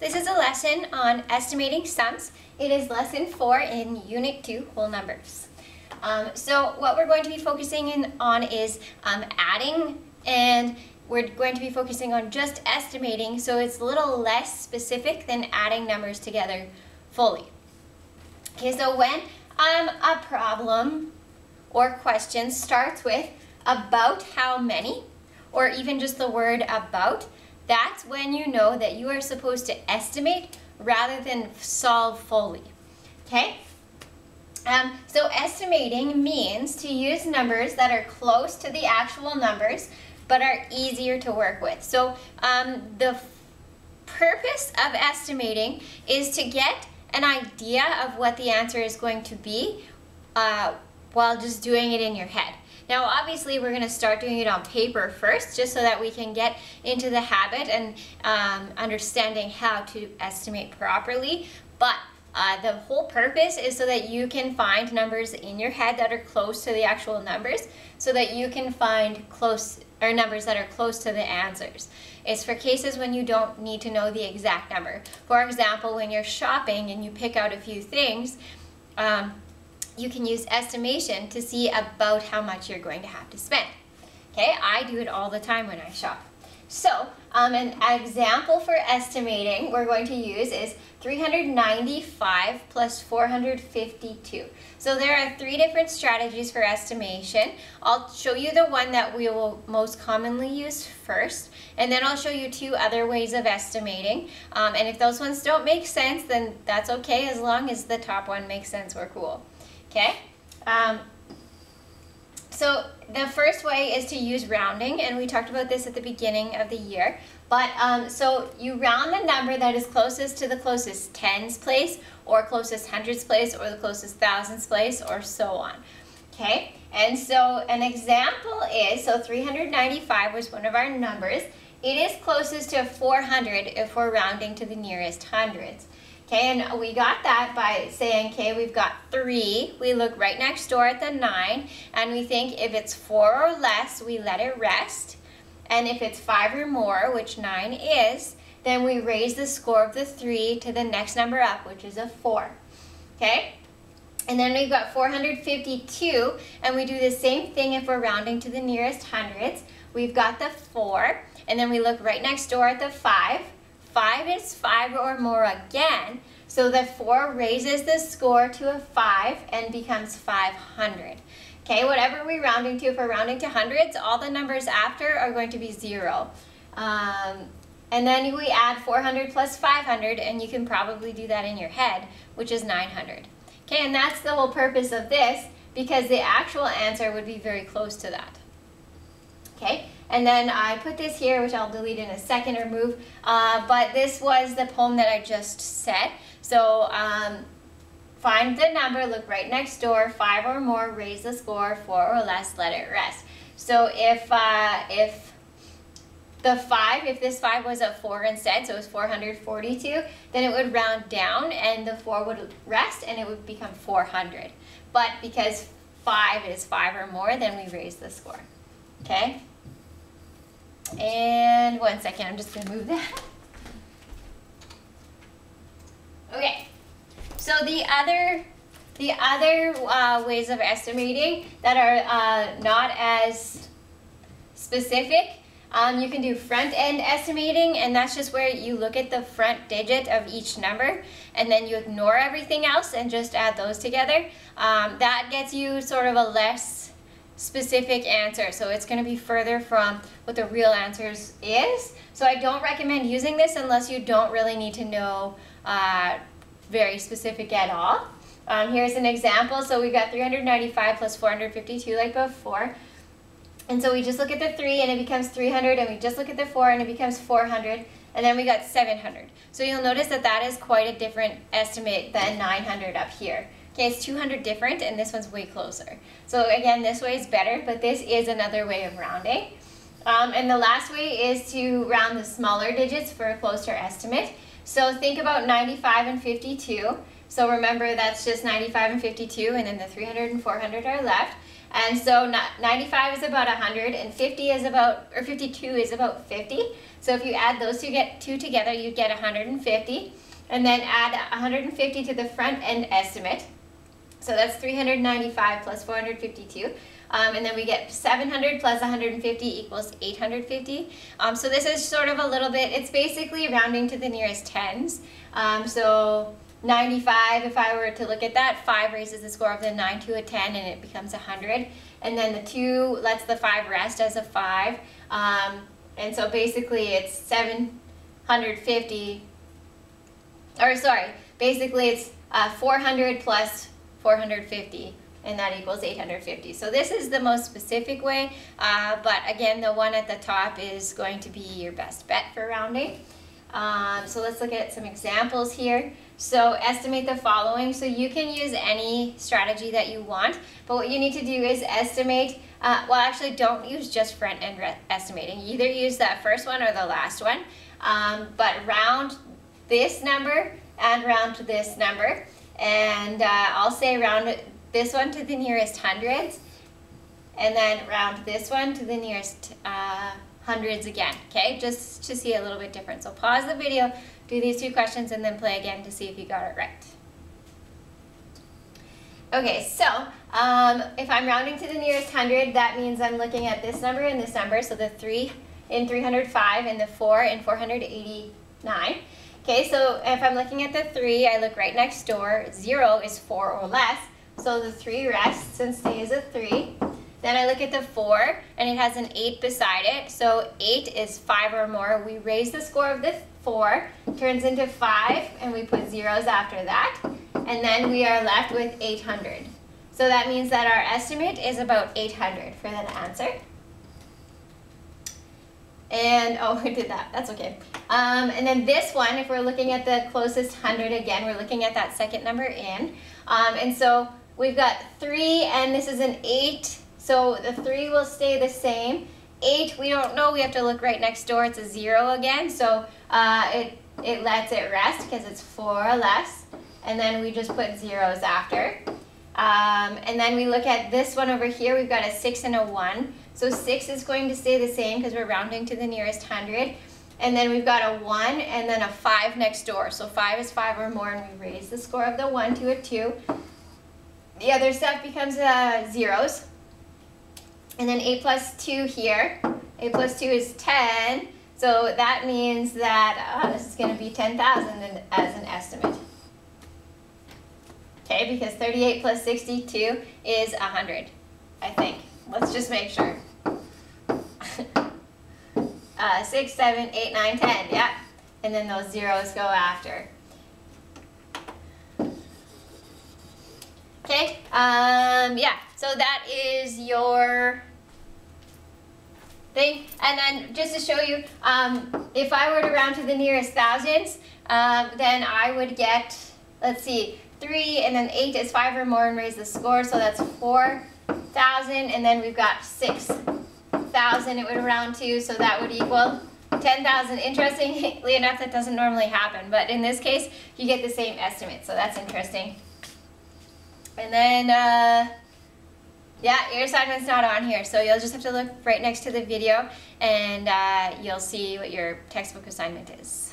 This is a lesson on estimating sums. It is lesson four in unit two, whole numbers. Um, so what we're going to be focusing in on is um, adding and we're going to be focusing on just estimating so it's a little less specific than adding numbers together fully. Okay, so when um, a problem or question starts with about how many or even just the word about, that's when you know that you are supposed to estimate rather than solve fully. Okay? Um, so estimating means to use numbers that are close to the actual numbers but are easier to work with. So um, the purpose of estimating is to get an idea of what the answer is going to be uh, while just doing it in your head. Now obviously we're going to start doing it on paper first just so that we can get into the habit and um, understanding how to estimate properly. But uh, the whole purpose is so that you can find numbers in your head that are close to the actual numbers so that you can find close or numbers that are close to the answers. It's for cases when you don't need to know the exact number. For example, when you're shopping and you pick out a few things, um, you can use estimation to see about how much you're going to have to spend. Okay, I do it all the time when I shop. So, um, an example for estimating we're going to use is 395 plus 452. So there are three different strategies for estimation. I'll show you the one that we will most commonly use first, and then I'll show you two other ways of estimating. Um, and if those ones don't make sense, then that's okay, as long as the top one makes sense, we're cool. Okay? Um, so the first way is to use rounding, and we talked about this at the beginning of the year. But um, so you round the number that is closest to the closest tens place, or closest hundreds place, or the closest thousands place, or so on. Okay, and so an example is, so 395 was one of our numbers. It is closest to 400 if we're rounding to the nearest hundreds. Okay, and we got that by saying, okay, we've got three. We look right next door at the nine, and we think if it's four or less, we let it rest. And if it's five or more, which nine is, then we raise the score of the three to the next number up, which is a four. Okay? And then we've got 452, and we do the same thing if we're rounding to the nearest hundreds. We've got the four, and then we look right next door at the five, 5 is 5 or more again, so the 4 raises the score to a 5 and becomes 500. Okay, whatever we're rounding to, if we're rounding to hundreds, all the numbers after are going to be 0. Um, and then we add 400 plus 500, and you can probably do that in your head, which is 900. Okay, and that's the whole purpose of this, because the actual answer would be very close to that. Okay, and then I put this here, which I'll delete in a second or move. Uh, but this was the poem that I just said. So um, find the number, look right next door, five or more, raise the score, four or less, let it rest. So if, uh, if the five, if this five was a four instead, so it was 442, then it would round down and the four would rest and it would become 400. But because five is five or more, then we raise the score. Okay? And one second, I'm just gonna move that. Okay, so the other, the other uh, ways of estimating that are uh, not as specific, um, you can do front end estimating and that's just where you look at the front digit of each number and then you ignore everything else and just add those together. Um, that gets you sort of a less specific answer. So it's going to be further from what the real answers is. So I don't recommend using this unless you don't really need to know uh, very specific at all. Um, here's an example. So we got 395 plus 452 like before. And so we just look at the 3 and it becomes 300 and we just look at the 4 and it becomes 400 and then we got 700. So you'll notice that that is quite a different estimate than 900 up here. Okay, it's 200 different and this one's way closer. So again, this way is better, but this is another way of rounding. Um, and the last way is to round the smaller digits for a closer estimate. So think about 95 and 52. So remember that's just 95 and 52 and then the 300 and 400 are left. And so 95 is about 100 and 50 is about, or 52 is about 50. So if you add those two get two together, you get 150. And then add 150 to the front end estimate. So that's 395 plus 452. Um, and then we get 700 plus 150 equals 850. Um, so this is sort of a little bit, it's basically rounding to the nearest tens. Um, so 95, if I were to look at that, 5 raises the score of the 9 to a 10 and it becomes 100. And then the 2 lets the 5 rest as a 5. Um, and so basically it's 750, or sorry, basically it's uh, 400 plus 450 and that equals 850. So this is the most specific way, uh, but again, the one at the top is going to be your best bet for rounding. Um, so let's look at some examples here. So estimate the following. So you can use any strategy that you want, but what you need to do is estimate, uh, well actually don't use just front end estimating. Either use that first one or the last one, um, but round this number and round this number. And uh, I'll say round this one to the nearest hundreds, and then round this one to the nearest uh, hundreds again, okay? Just to see a little bit different. So pause the video, do these two questions, and then play again to see if you got it right. Okay, so um, if I'm rounding to the nearest hundred, that means I'm looking at this number and this number, so the 3 in 305 and the 4 in 489. Okay, so if I'm looking at the 3, I look right next door. 0 is 4 or less. So the 3 rests and stays a 3. Then I look at the 4, and it has an 8 beside it. So 8 is 5 or more. We raise the score of the 4, turns into 5, and we put zeros after that. And then we are left with 800. So that means that our estimate is about 800 for that answer. And, oh, we did that. That's okay. Um, and then this one, if we're looking at the closest 100 again, we're looking at that second number in. Um, and so We've got 3 and this is an 8, so the 3 will stay the same. 8, we don't know, we have to look right next door, it's a 0 again, so uh, it, it lets it rest because it's 4 or less. And then we just put zeros after. Um, and then we look at this one over here, we've got a 6 and a 1. So 6 is going to stay the same because we're rounding to the nearest 100. And then we've got a 1 and then a 5 next door. So 5 is 5 or more and we raise the score of the 1 to a 2 the other stuff becomes uh, zeros. And then 8 plus 2 here. 8 plus 2 is 10. So that means that uh, this is going to be 10,000 as an estimate. Okay, because 38 plus 62 is 100, I think. Let's just make sure. Uh, 6, 7, 8, 9, 10, yeah. And then those zeros go after. Okay, um, yeah, so that is your thing. And then just to show you, um, if I were to round to the nearest thousands, um, then I would get, let's see, 3 and then 8 is 5 or more and raise the score, so that's 4,000. And then we've got 6,000 it would round to, so that would equal 10,000. Interestingly enough, that doesn't normally happen, but in this case, you get the same estimate, so that's interesting. And then, uh, yeah, your assignment's not on here, so you'll just have to look right next to the video and uh, you'll see what your textbook assignment is.